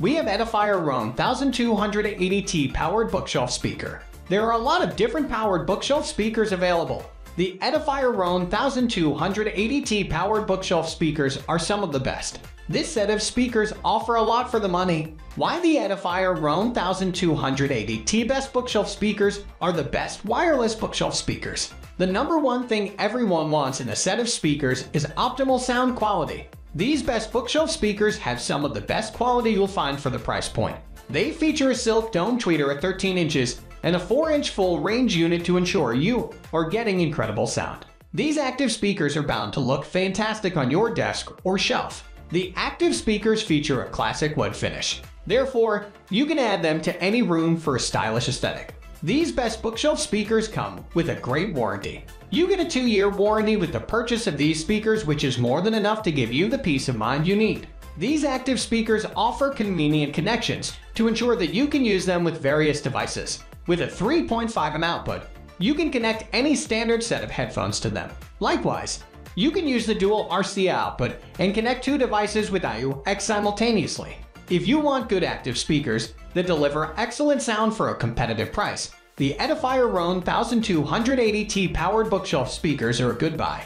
we have Edifier R1280T powered bookshelf speaker. There are a lot of different powered bookshelf speakers available. The Edifier R1280T powered bookshelf speakers are some of the best. This set of speakers offer a lot for the money. Why the Edifier R1280T best bookshelf speakers are the best wireless bookshelf speakers. The number one thing everyone wants in a set of speakers is optimal sound quality. These best bookshelf speakers have some of the best quality you'll find for the price point. They feature a silk dome tweeter at 13 inches and a 4-inch full range unit to ensure you are getting incredible sound. These active speakers are bound to look fantastic on your desk or shelf. The active speakers feature a classic wood finish. Therefore, you can add them to any room for a stylish aesthetic. These best bookshelf speakers come with a great warranty. You get a two-year warranty with the purchase of these speakers which is more than enough to give you the peace of mind you need. These active speakers offer convenient connections to ensure that you can use them with various devices. With a 3.5 m output, you can connect any standard set of headphones to them. Likewise, you can use the dual RCA output and connect two devices with AUX simultaneously. If you want good active speakers that deliver excellent sound for a competitive price, the Edifier R1280T powered bookshelf speakers are a good buy.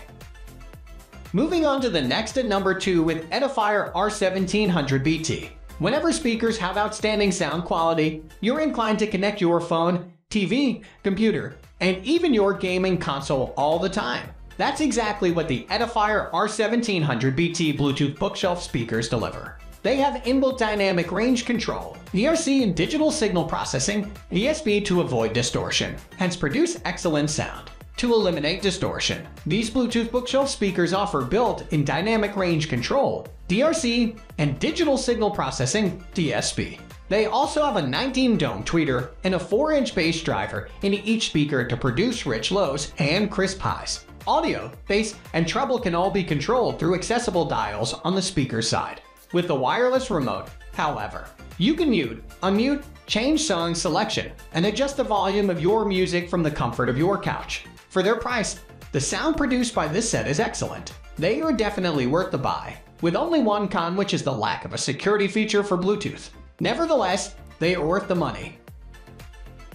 Moving on to the next at number 2 with Edifier R1700BT. Whenever speakers have outstanding sound quality, you're inclined to connect your phone, TV, computer, and even your gaming console all the time. That's exactly what the Edifier R1700BT Bluetooth bookshelf speakers deliver. They have inbuilt dynamic range control, DRC and digital signal processing, DSP to avoid distortion, hence produce excellent sound. To eliminate distortion, these Bluetooth bookshelf speakers offer built-in dynamic range control, DRC, and digital signal processing, DSP. They also have a 19-dome tweeter and a 4-inch bass driver in each speaker to produce rich lows and crisp highs. Audio, bass, and treble can all be controlled through accessible dials on the speaker side. With the wireless remote, however, you can mute, unmute, change song selection, and adjust the volume of your music from the comfort of your couch. For their price, the sound produced by this set is excellent. They are definitely worth the buy, with only one con which is the lack of a security feature for Bluetooth. Nevertheless, they are worth the money.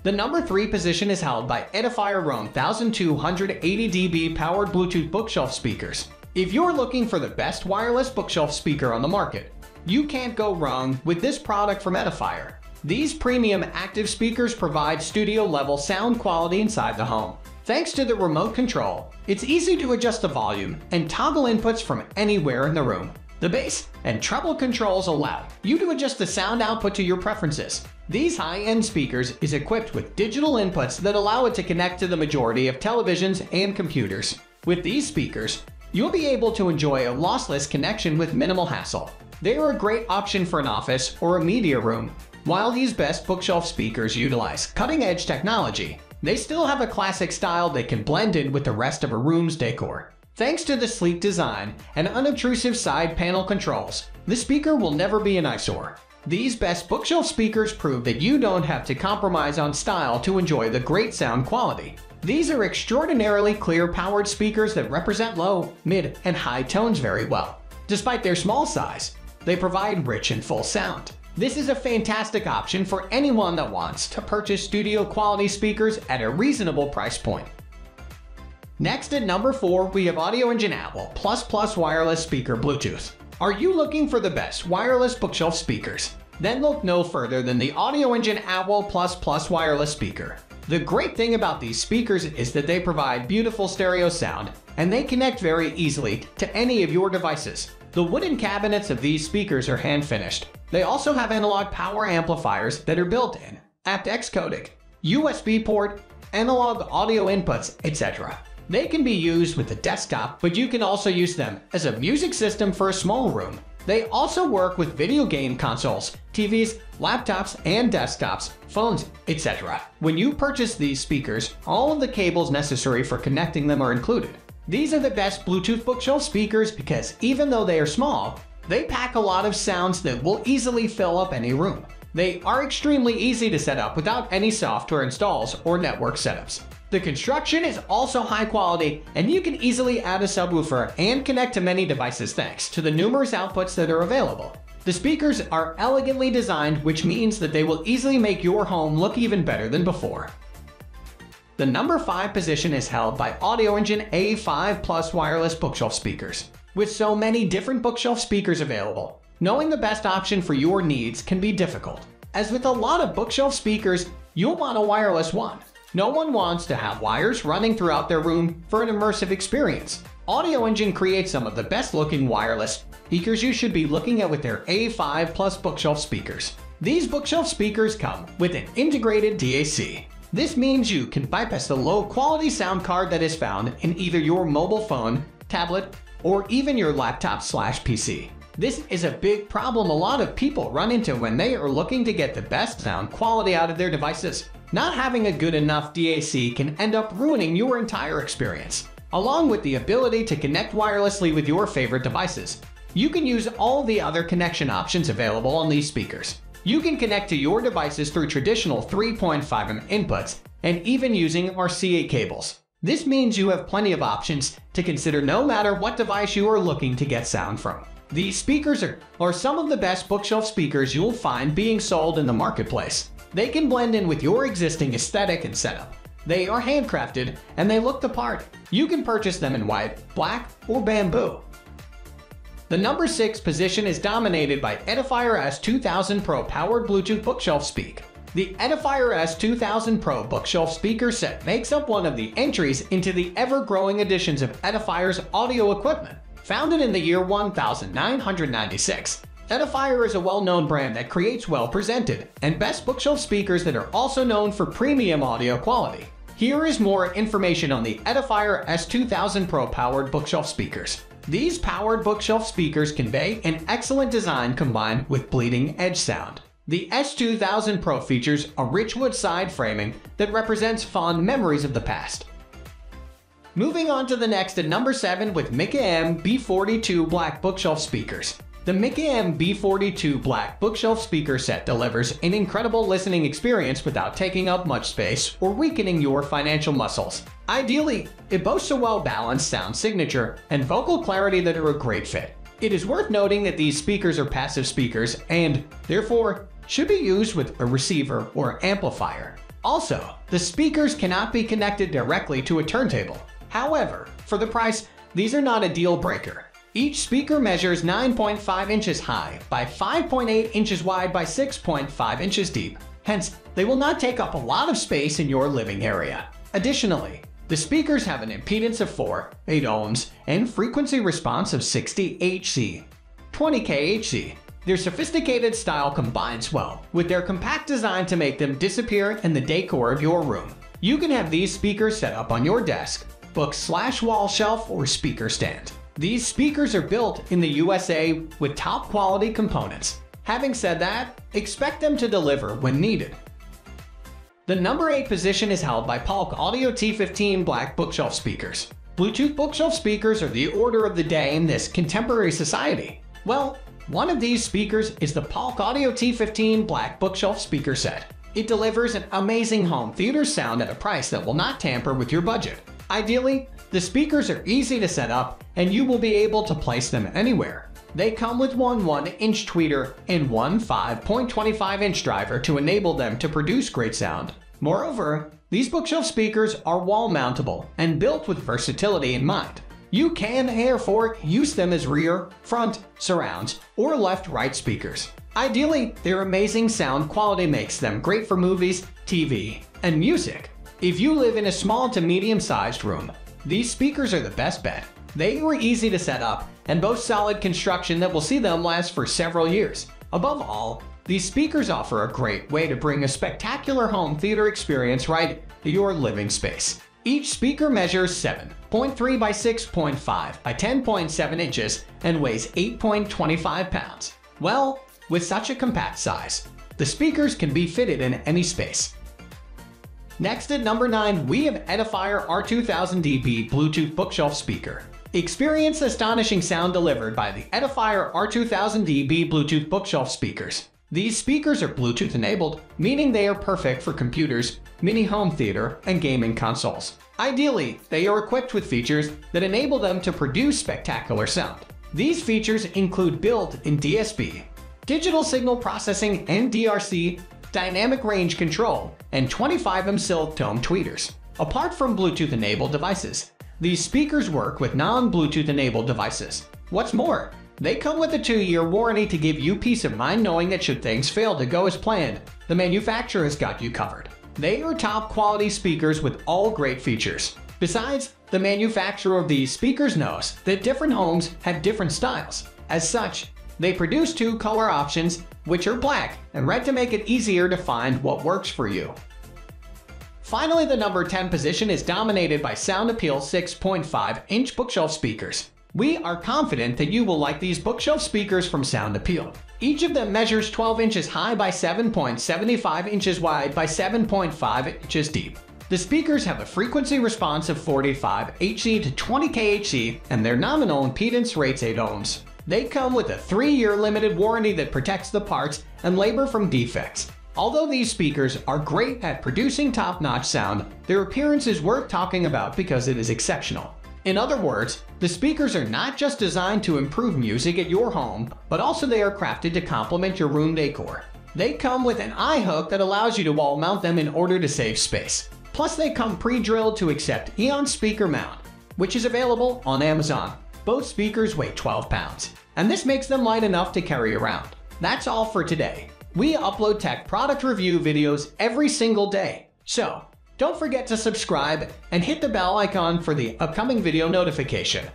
The number 3 position is held by Edifier R1280DB powered Bluetooth bookshelf speakers. If you're looking for the best wireless bookshelf speaker on the market, you can't go wrong with this product from Edifier. These premium active speakers provide studio-level sound quality inside the home. Thanks to the remote control, it's easy to adjust the volume and toggle inputs from anywhere in the room. The bass and treble controls allow you to adjust the sound output to your preferences. These high-end speakers is equipped with digital inputs that allow it to connect to the majority of televisions and computers. With these speakers, you'll be able to enjoy a lossless connection with minimal hassle. They are a great option for an office or a media room. While these best bookshelf speakers utilize cutting-edge technology, they still have a classic style that can blend in with the rest of a room's decor. Thanks to the sleek design and unobtrusive side panel controls, the speaker will never be an eyesore. These best bookshelf speakers prove that you don't have to compromise on style to enjoy the great sound quality. These are extraordinarily clear powered speakers that represent low, mid, and high tones very well. Despite their small size, they provide rich and full sound. This is a fantastic option for anyone that wants to purchase studio quality speakers at a reasonable price point. Next at number 4 we have Audioengine Plus Plus Wireless Speaker Bluetooth. Are you looking for the best wireless bookshelf speakers? Then look no further than the Audioengine Plus Plus Wireless Speaker. The great thing about these speakers is that they provide beautiful stereo sound, and they connect very easily to any of your devices. The wooden cabinets of these speakers are hand finished. They also have analog power amplifiers that are built in, aptX codec, USB port, analog audio inputs, etc. They can be used with a desktop, but you can also use them as a music system for a small room. They also work with video game consoles, TVs, laptops, and desktops, phones, etc. When you purchase these speakers, all of the cables necessary for connecting them are included. These are the best Bluetooth bookshelf speakers because even though they are small, they pack a lot of sounds that will easily fill up any room. They are extremely easy to set up without any software installs or network setups. The construction is also high quality, and you can easily add a subwoofer and connect to many devices thanks to the numerous outputs that are available. The speakers are elegantly designed, which means that they will easily make your home look even better than before. The number 5 position is held by Audioengine A5 Plus wireless bookshelf speakers. With so many different bookshelf speakers available, knowing the best option for your needs can be difficult. As with a lot of bookshelf speakers, you'll want a wireless one. No one wants to have wires running throughout their room for an immersive experience. Audioengine creates some of the best looking wireless speakers you should be looking at with their A5 Plus bookshelf speakers. These bookshelf speakers come with an integrated DAC. This means you can bypass the low quality sound card that is found in either your mobile phone, tablet, or even your laptop slash PC. This is a big problem a lot of people run into when they are looking to get the best sound quality out of their devices. Not having a good enough DAC can end up ruining your entire experience. Along with the ability to connect wirelessly with your favorite devices, you can use all the other connection options available on these speakers. You can connect to your devices through traditional 3.5mm inputs and even using RCA cables. This means you have plenty of options to consider no matter what device you are looking to get sound from. These speakers are, are some of the best bookshelf speakers you'll find being sold in the marketplace. They can blend in with your existing aesthetic and setup. They are handcrafted and they look the part. You can purchase them in white, black, or bamboo. The number 6 position is dominated by Edifier S2000 Pro powered Bluetooth bookshelf speak. The Edifier S2000 Pro bookshelf speaker set makes up one of the entries into the ever-growing editions of Edifier's audio equipment. Founded in the year 1996, Edifier is a well-known brand that creates well-presented and best bookshelf speakers that are also known for premium audio quality. Here is more information on the Edifier S2000 Pro powered bookshelf speakers. These powered bookshelf speakers convey an excellent design combined with bleeding edge sound. The S2000 Pro features a rich wood side framing that represents fond memories of the past. Moving on to the next at number 7 with Micca MB42 Black Bookshelf Speakers. The Micca MB42 Black bookshelf speaker set delivers an incredible listening experience without taking up much space or weakening your financial muscles. Ideally, it boasts a well-balanced sound signature and vocal clarity that are a great fit. It is worth noting that these speakers are passive speakers and, therefore, should be used with a receiver or amplifier. Also, the speakers cannot be connected directly to a turntable. However, for the price, these are not a deal breaker. Each speaker measures 9.5 inches high by 5.8 inches wide by 6.5 inches deep. Hence, they will not take up a lot of space in your living area. Additionally, the speakers have an impedance of 4, 8 ohms, and frequency response of 60 Hz, 20 kHz. Their sophisticated style combines well with their compact design to make them disappear in the decor of your room. You can have these speakers set up on your desk, book slash wall shelf, or speaker stand. These speakers are built in the USA with top quality components. Having said that, expect them to deliver when needed. The number 8 position is held by Polk Audio T15 Black Bookshelf Speakers. Bluetooth bookshelf speakers are the order of the day in this contemporary society. Well, one of these speakers is the Polk Audio T15 Black Bookshelf Speaker Set. It delivers an amazing home theater sound at a price that will not tamper with your budget. Ideally, the speakers are easy to set up and you will be able to place them anywhere. They come with one 1-inch tweeter and one 5.25-inch driver to enable them to produce great sound. Moreover, these bookshelf speakers are wall mountable and built with versatility in mind. You can therefore use them as rear, front, surrounds, or left-right speakers. Ideally, their amazing sound quality makes them great for movies, TV, and music. If you live in a small to medium-sized room, these speakers are the best bet. They were easy to set up and boast solid construction that will see them last for several years. Above all, these speakers offer a great way to bring a spectacular home theater experience right to your living space. Each speaker measures 7.3 by 6.5 by 10.7 inches and weighs 8.25 pounds. Well, with such a compact size, the speakers can be fitted in any space. Next at number 9, we have Edifier R2000DB Bluetooth Bookshelf Speaker. Experience astonishing sound delivered by the Edifier R2000DB Bluetooth Bookshelf speakers. These speakers are Bluetooth enabled, meaning they are perfect for computers, mini home theater, and gaming consoles. Ideally, they are equipped with features that enable them to produce spectacular sound. These features include built-in DSP, digital signal processing and DRC, dynamic range control, and 25mm silk-dome tweeters. Apart from Bluetooth-enabled devices, these speakers work with non-Bluetooth enabled devices. What's more, they come with a 2-year warranty to give you peace of mind knowing that should things fail to go as planned, the manufacturer has got you covered. They are top quality speakers with all great features. Besides, the manufacturer of these speakers knows that different homes have different styles. As such, they produce two color options, which are black and red to make it easier to find what works for you. Finally, the number 10 position is dominated by Sound Appeal 6.5 inch bookshelf speakers. We are confident that you will like these bookshelf speakers from Sound Appeal. Each of them measures 12 inches high by 7.75 inches wide by 7.5 inches deep. The speakers have a frequency response of 45 Hz to 20 kHz and their nominal impedance rates 8 ohms. They come with a 3-year limited warranty that protects the parts and labor from defects. Although these speakers are great at producing top-notch sound, their appearance is worth talking about because it is exceptional. In other words, the speakers are not just designed to improve music at your home, but also they are crafted to complement your room decor. They come with an eye hook that allows you to wall mount them in order to save space. Plus they come pre-drilled to accept Eon speaker mount, which is available on Amazon. Both speakers weigh 12 pounds, and this makes them light enough to carry around. That's all for today. We upload tech product review videos every single day, so don't forget to subscribe and hit the bell icon for the upcoming video notification.